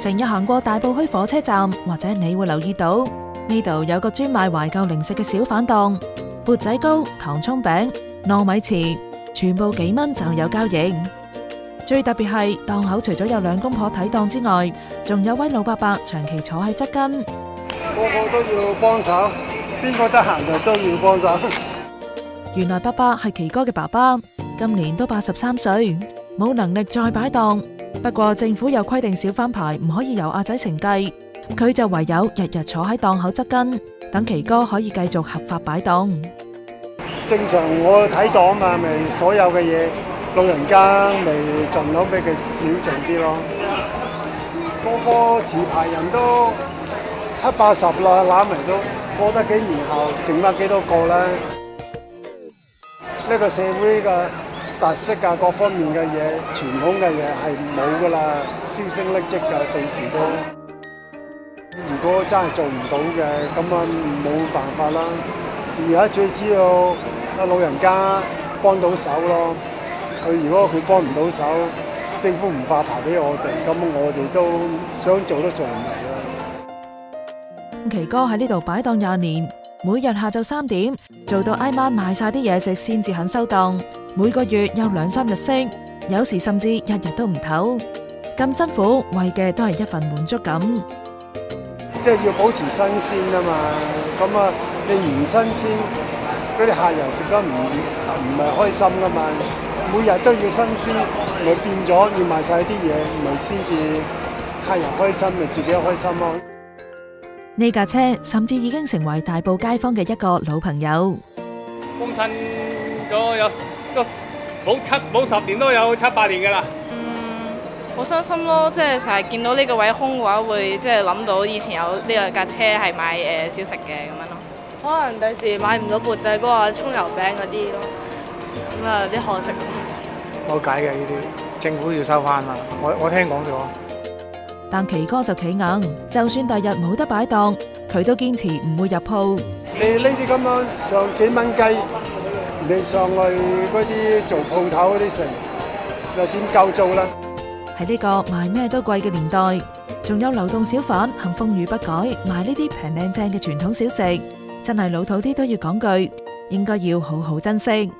成日行過大埔墟火車站，或者你會留意到呢度有個專賣懷舊零食嘅小販檔，缽仔糕、糖葱餅、糯米糍，全部幾蚊就有交易。最特別係檔口除咗有兩公婆睇檔之外，仲有位老伯伯長期坐喺側跟。個個都要幫手，邊個得閒就都要幫手。原來伯伯係奇哥嘅爸爸，今年都八十三歲，冇能力再擺檔。不過政府有規定小販牌唔可以由阿仔承继，佢就唯有日日坐喺檔口側跟，等奇哥可以繼續合法擺檔。正常我睇檔嘛，咪所有嘅嘢，老人家咪盡量俾佢少做啲咯。个个持牌人都七八十啦，攬嚟都過得幾年後，剩翻幾多個啦？呢個社會嘅特色啊，各方面嘅嘢，傳統嘅嘢係冇噶啦，銷聲匿跡㗎，到時都。如果真係做唔到嘅，咁啊冇辦法啦。而家最主要啊老人家幫到手咯。佢如果佢幫唔到手，政府唔發牌俾我哋，咁我哋都想做都做唔嚟啦。奇哥喺呢度擺檔廿年，每日下晝三點做到挨晚賣晒啲嘢食先至肯收檔，每個月有兩三日息，有時甚至日日都唔唞。咁辛苦為嘅都係一份滿足感。即係要保持新鮮啊嘛，咁啊你唔新鮮，嗰啲客人食得唔唔係開心噶嘛。每日都要新鮮，咪變咗要卖晒啲嘢，咪先至客人開心，咪自己開心咯。呢架車甚至已經成為大埔街坊嘅一個老朋友。幫襯咗有都冇七冇十年都有七八年㗎啦。好傷心咯，即係成日見到呢個位空嘅話，會即係諗到以前有呢個架車係賣誒小食嘅咁樣咯。可能第時買唔到缽仔糕啊、葱油餅嗰啲咯，咁啊有啲可惜。冇計嘅呢啲，政府要收翻啦。我我聽講咗。但奇哥就企硬，就算第日冇得擺檔，佢都堅持唔會入鋪。你呢啲咁樣上幾蚊雞，你上去嗰啲做鋪頭嗰啲食，又點夠做啦？喺呢個賣咩都貴嘅年代，仲有流動小販行風雨不改，賣呢啲平靚正嘅傳統小食，真係老土啲都要講句，應該要好好珍惜。